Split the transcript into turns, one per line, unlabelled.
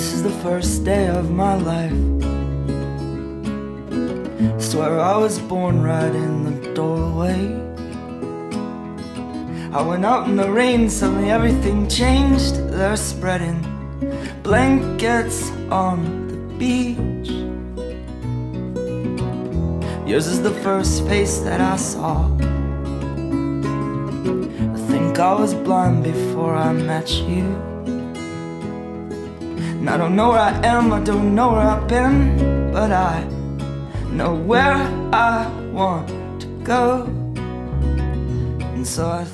This is the first day of my life. Swear I was born right in the doorway. I went out in the rain, suddenly everything changed. They're spreading blankets on the beach. Yours is the first face that I saw. I think I was blind before I met you. And I don't know where I am, I don't know where I've been, but I know where I want to go. And so I